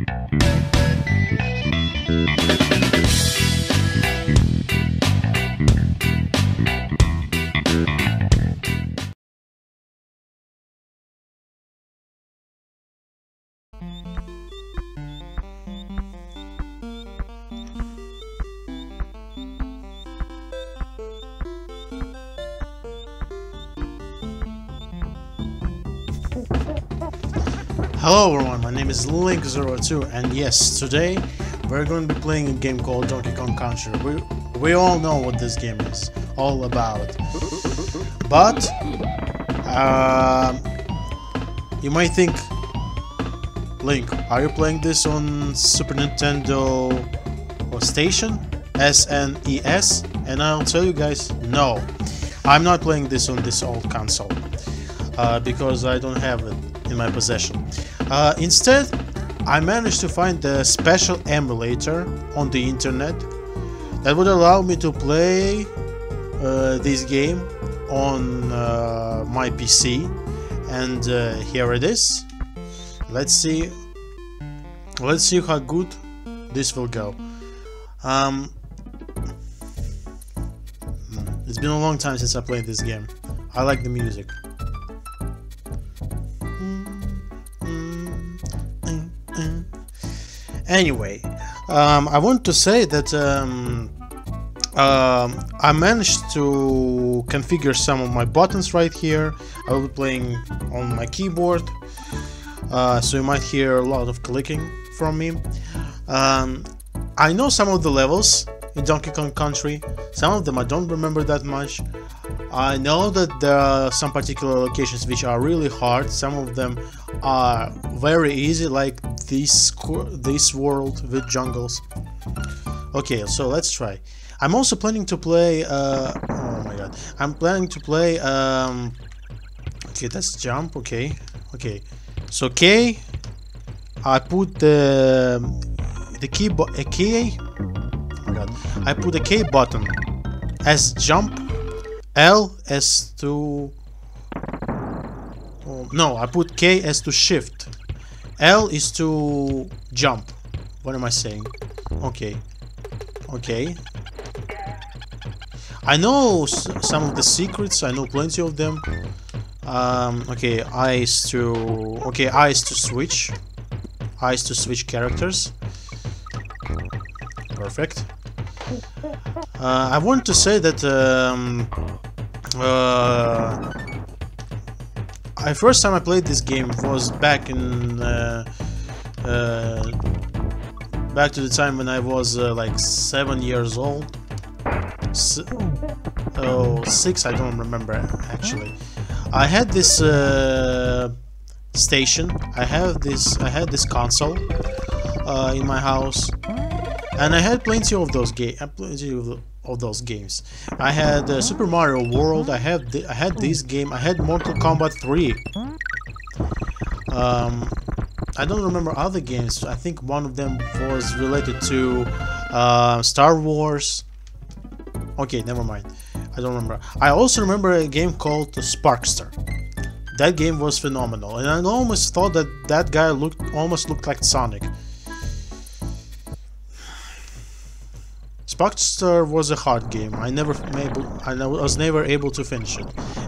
Everyone, my name is Link02 and yes, today we're going to be playing a game called Donkey Kong Country. We, we all know what this game is all about. But, uh, you might think, Link, are you playing this on Super Nintendo or Station? SNES? And I'll tell you guys, no. I'm not playing this on this old console. Uh, because I don't have it in my possession. Uh, instead, I managed to find a special emulator on the internet that would allow me to play uh, this game on uh, my PC and uh, here it is. Let's see. Let's see how good this will go. Um, it's been a long time since I played this game. I like the music Anyway, um, I want to say that um, uh, I managed to configure some of my buttons right here. I will be playing on my keyboard, uh, so you might hear a lot of clicking from me. Um, I know some of the levels in Donkey Kong Country, some of them I don't remember that much. I know that there are some particular locations which are really hard, some of them are very easy like this this world with jungles. Okay, so let's try. I'm also planning to play. Uh, oh my god! I'm planning to play. Um, okay, let's jump. Okay, okay. So K, I put the the key a K. Oh my god! I put a K button as jump, L as to. No, I put K as to shift. L is to jump. What am I saying? Okay. Okay. I know some of the secrets. I know plenty of them. Um, okay, I to... Okay, I to switch. I to switch characters. Perfect. Uh, I want to say that... Um, uh, I first time I played this game was back in uh, uh, back to the time when I was uh, like seven years old. S oh, six, I don't remember actually. I had this uh, station. I have this. I had this console uh, in my house, and I had plenty of those game. Uh, plenty of of those games. I had uh, Super Mario World. I had I had this game. I had Mortal Kombat 3. Um, I don't remember other games. I think one of them was related to uh, Star Wars. Okay, never mind. I don't remember. I also remember a game called Sparkster. That game was phenomenal, and I almost thought that that guy looked almost looked like Sonic. Sparkster was a hard game. I never I was never able to finish it.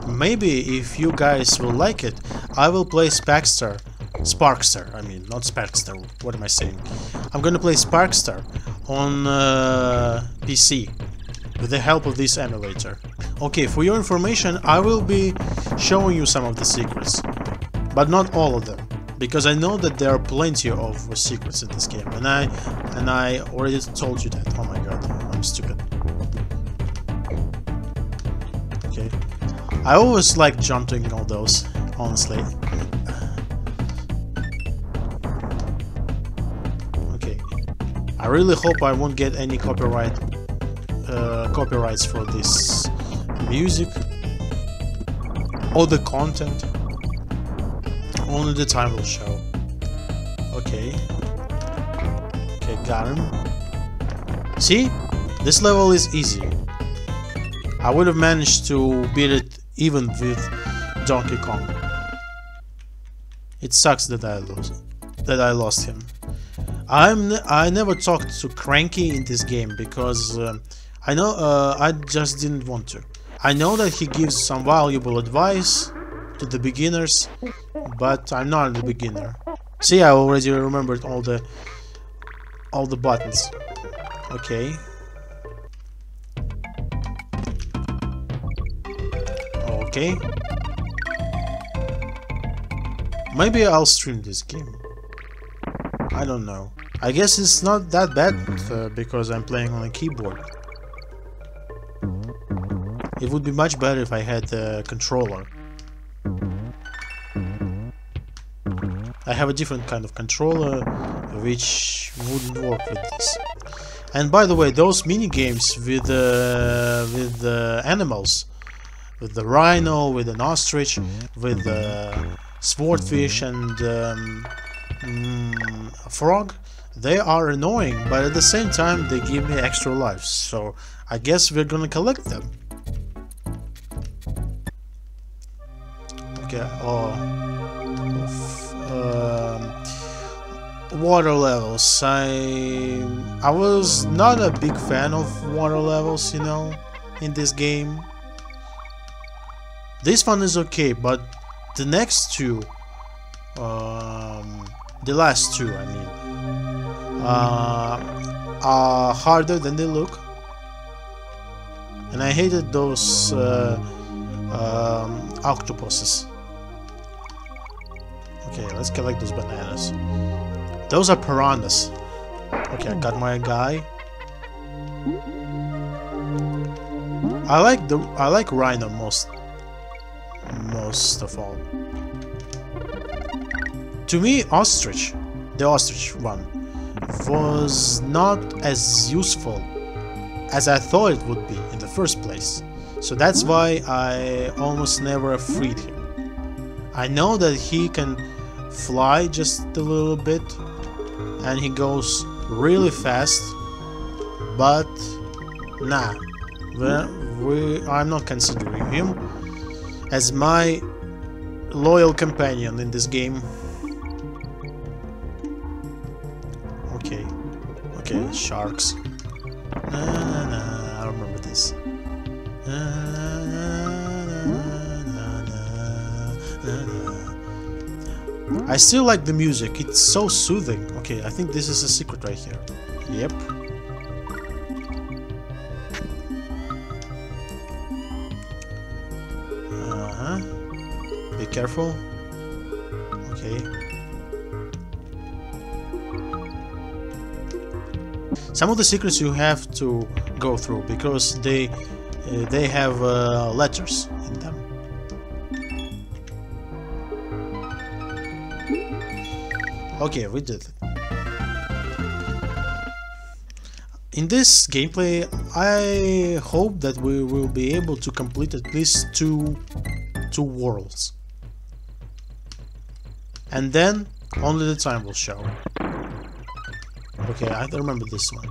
Maybe if you guys will like it, I will play Sparkster. Sparkster, I mean, not Sparkster. What am I saying? I'm gonna play Sparkster on uh, PC with the help of this emulator. Okay, for your information, I will be showing you some of the secrets, but not all of them because I know that there are plenty of secrets in this game, and I and I already told you that. Oh my god, stupid. Okay, I always like jumping all those, honestly. Okay, I really hope I won't get any copyright uh, copyrights for this music or the content. Only the time will show. Okay. Okay, got him. See? This level is easy. I would have managed to beat it even with Donkey Kong. It sucks that I lost that I lost him. I'm I never talked to Cranky in this game because uh, I know uh, I just didn't want to. I know that he gives some valuable advice to the beginners, but I'm not a beginner. See, I already remembered all the all the buttons. Okay. Okay. Maybe I'll stream this game. I don't know. I guess it's not that bad uh, because I'm playing on a keyboard. It would be much better if I had a controller. I have a different kind of controller which wouldn't work with this. And by the way, those mini games with uh, with the animals, with the rhino, with an ostrich, with the swordfish and um, mm, frog, they are annoying, but at the same time they give me extra lives, so I guess we're gonna collect them. Okay, oh... Um, water levels. I I was not a big fan of water levels, you know, in this game. This one is okay, but the next two, um, the last two, I mean, uh, are harder than they look. And I hated those uh, um, octopuses. Okay, let's collect those bananas. Those are piranhas. Okay, I got my guy. I like the I like rhino most most of all. To me, ostrich, the ostrich one, was not as useful as I thought it would be in the first place. So that's why I almost never freed him. I know that he can fly just a little bit and he goes really fast but nah we, we, I'm not considering him as my loyal companion in this game. Okay. Okay hmm? sharks. Nah, nah, nah, I remember this. I still like the music, it's so soothing. Okay, I think this is a secret right here. Yep. Careful. Okay. Some of the secrets you have to go through because they uh, they have uh, letters in them. Okay, we did it. In this gameplay, I hope that we will be able to complete at least two, two worlds. And then, only the time will show. Okay, I remember this one.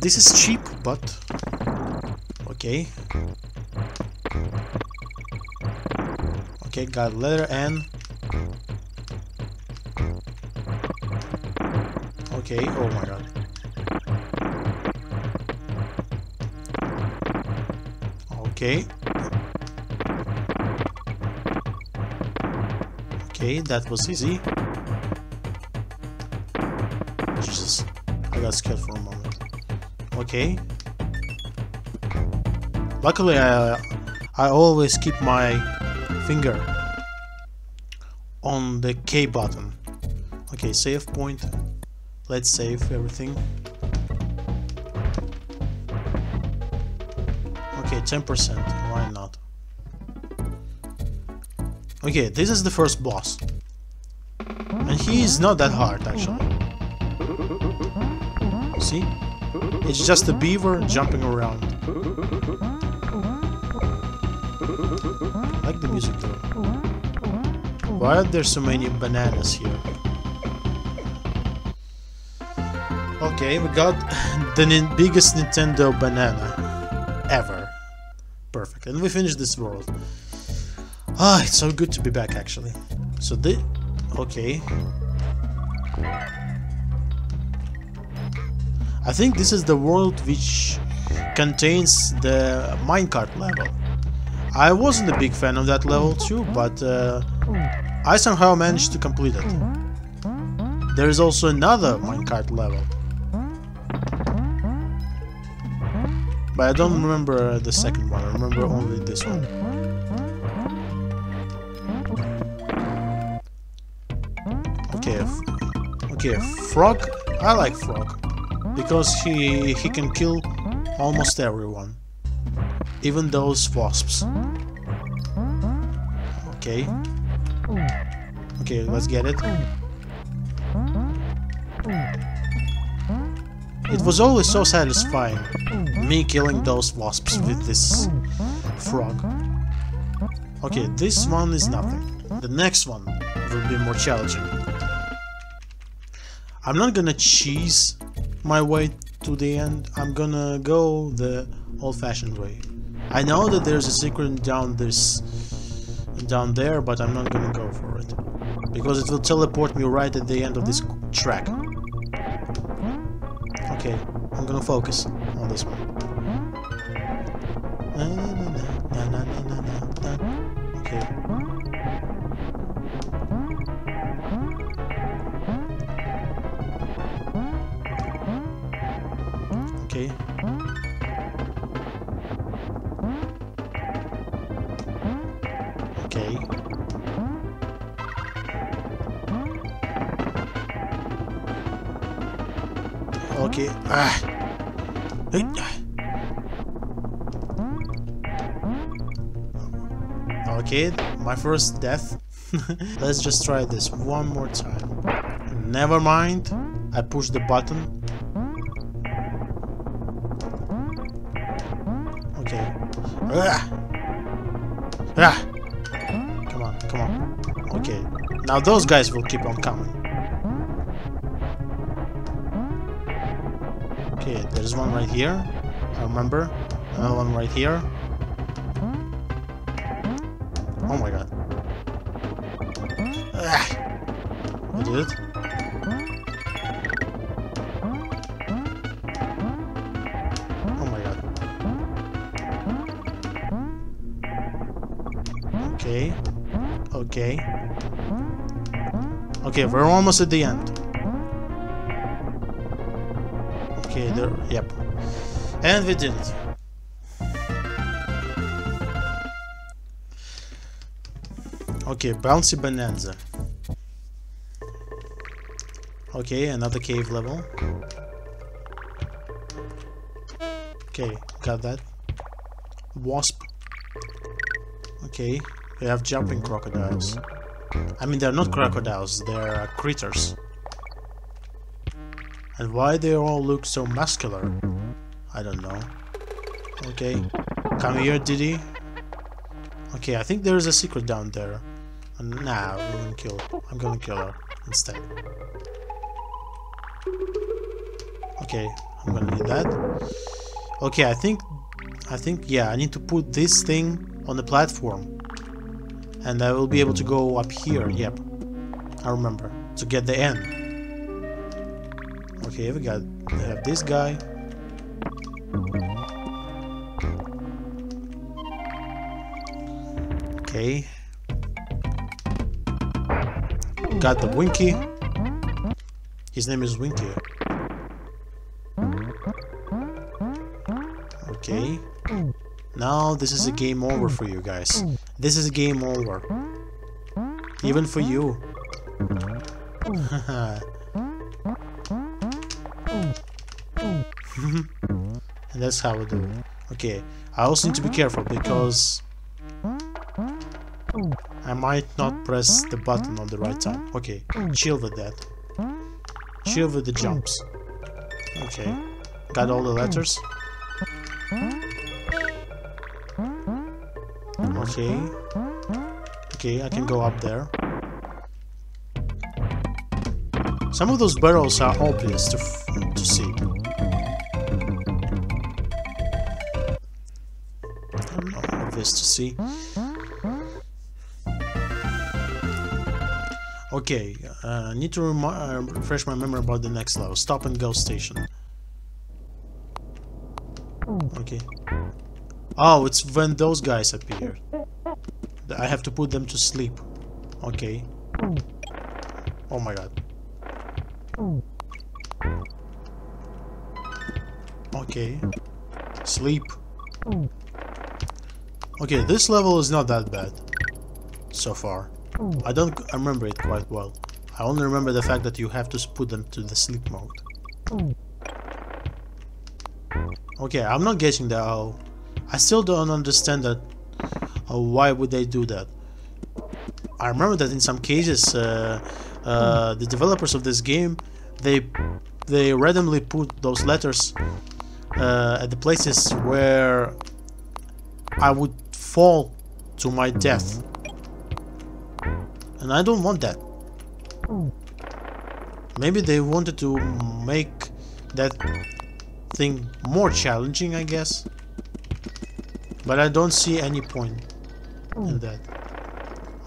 This is cheap, but... Okay. Okay, got letter N. Okay, oh my god. Okay. Okay, that was easy. Jesus, I got scared for a moment. Okay. Luckily, I, I always keep my finger on the K button. Okay, save point. Let's save everything. Okay, 10%, why not? Okay, this is the first boss. And he is not that hard, actually. See? It's just a beaver jumping around. I like the music though. Why are there so many bananas here? Okay, we got the biggest Nintendo banana ever. Perfect. And we finished this world. Ah, it's so good to be back actually. So the Okay. I think this is the world which contains the minecart level. I wasn't a big fan of that level too, but uh, I somehow managed to complete it. There is also another minecart level. But I don't remember the second one, I remember only this one. Okay, Frog, I like Frog. Because he, he can kill almost everyone. Even those wasps. Okay. Okay, let's get it. It was always so satisfying, me killing those wasps with this frog. Okay, this one is nothing. The next one will be more challenging. I'm not gonna cheese my way to the end. I'm gonna go the old-fashioned way. I know that there's a secret down this down there, but I'm not gonna go for it. Because it will teleport me right at the end of this track. Okay, I'm gonna focus on this one. Okay. Ah. Hey. Okay, my first death. Let's just try this one more time. Never mind. I push the button. Okay. Ah. Ah. Come on, come on. Okay. Now those guys will keep on coming. Okay, there's one right here. I remember. Another one right here. Oh my god. Ah. I did it. Oh my god. Okay. Okay. Okay, we're almost at the end. Yep. And we did it. Okay, bouncy bonanza. Okay, another cave level. Okay, got that. Wasp. Okay, we have jumping crocodiles. I mean, they're not crocodiles, they're uh, critters. And why they all look so muscular? I don't know. Okay, come here, Diddy. Okay, I think there's a secret down there. Nah, I'm gonna kill. I'm gonna kill her instead. Okay, I'm gonna need that. Okay, I think, I think, yeah, I need to put this thing on the platform, and I will be able to go up here. Yep, I remember to get the end. Okay, we got we have this guy. Okay. Got the Winky. His name is Winky. Okay. Now this is a game over for you guys. This is a game over. Even for you. Mm-hmm. and that's how we do it. Okay, I also need to be careful because I might not press the button on the right time. Okay, chill with that. Chill with the jumps. Okay, got all the letters. Okay. Okay, I can go up there. Some of those barrels are obvious to, to see. See. Okay, uh, need to uh, refresh my memory about the next level. Stop and go station. Okay. Oh, it's when those guys appear. I have to put them to sleep. Okay. Oh my god. Okay. Sleep. Okay, this level is not that bad. So far. I don't remember it quite well. I only remember the fact that you have to put them to the sleep mode. Okay, I'm not getting that. I still don't understand that. Uh, why would they do that? I remember that in some cases, uh, uh, the developers of this game, they they randomly put those letters uh, at the places where I would fall to my death. And I don't want that. Maybe they wanted to make that thing more challenging, I guess. But I don't see any point in that.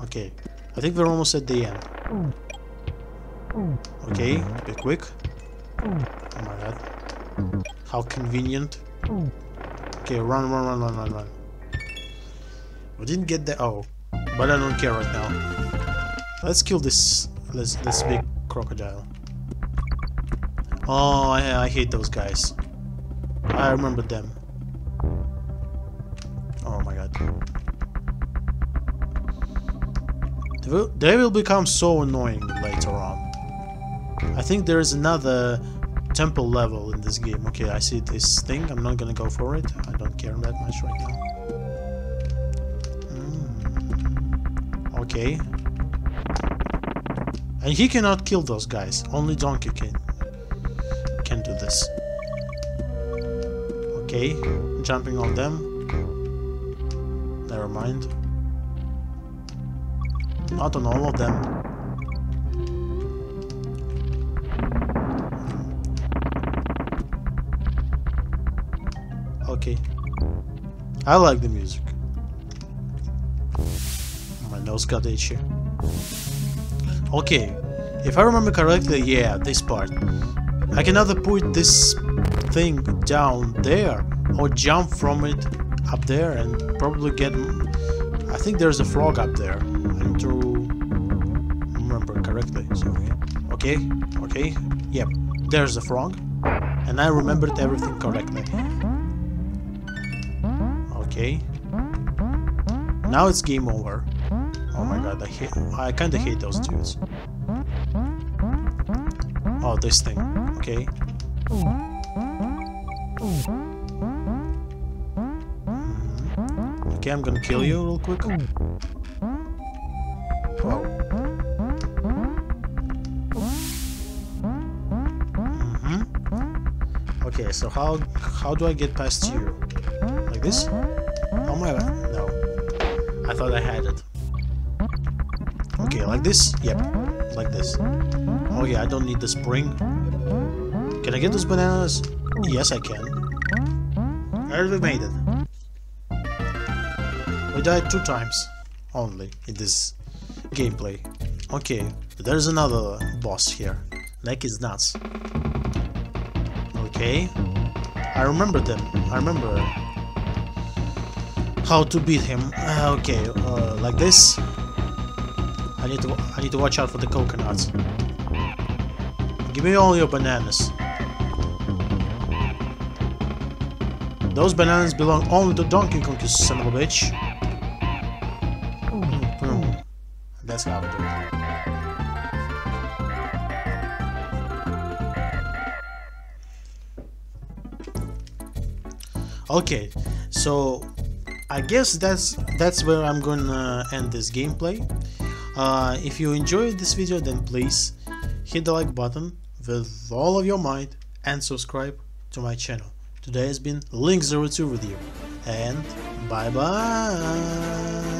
Okay, I think we're almost at the end. Okay, be quick. Oh my god. How convenient. Okay, run, run, run, run, run, run. We didn't get the... Oh, but I don't care right now. Let's kill this this, this big crocodile. Oh, I, I hate those guys. I remember them. Oh my god. They will, they will become so annoying later on. I think there is another temple level in this game. Okay, I see this thing. I'm not gonna go for it. I don't care that much right now. Okay. And he cannot kill those guys. Only Donkey can can do this. Okay, jumping on them. Never mind. Not on all of them. Okay. I like the music. My nose got itchy. Okay, if I remember correctly, yeah, this part. I can either put this thing down there or jump from it up there and probably get... I think there's a frog up there. I need to remember correctly. So, okay, okay, yep, there's a frog. And I remembered everything correctly. Okay. Now it's game over. Oh my god, I hate, I kinda hate those dudes. Oh, this thing. Okay. Okay, I'm gonna kill you real quick. Whoa. Mm -hmm. Okay, so how how do I get past you? Like this? Oh my god, no. I thought I had it. Okay, like this? Yep, like this. Oh yeah, I don't need the spring. Can I get those bananas? Yes, I can. I already made it. We died two times only in this gameplay. Okay, there's another boss here. Necky's Nuts. Okay. I remember them. I remember how to beat him. Uh, okay, uh, like this. I need to I need to watch out for the coconuts. Give me all your bananas. Those bananas belong only to Donkey Kong, you son of a bitch. Boom. That's how we do it. Okay, so I guess that's that's where I'm gonna end this gameplay. Uh, if you enjoyed this video, then please hit the like button with all of your might and subscribe to my channel. Today has been Link02 with you, and bye bye!